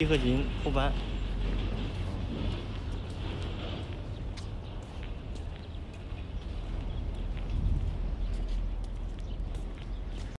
铝合金护板